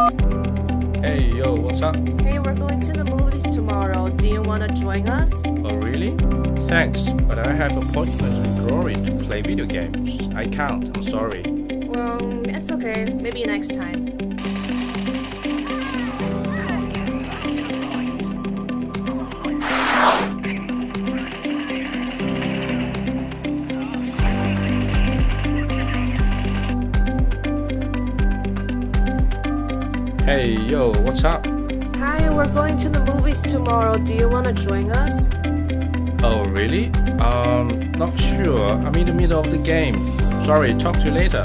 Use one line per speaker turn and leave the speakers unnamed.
Hey, yo, what's up?
Hey, we're going to the movies tomorrow. Do you want to join us? Oh,
really? Thanks, but I have appointments with Glory to play video games. I can't, I'm sorry.
Well, it's okay. Maybe next time.
Hey, yo, what's up?
Hi, we're going to the movies tomorrow. Do you want to join us?
Oh, really? Um, not sure. I'm in the middle of the game. Sorry, talk to you later.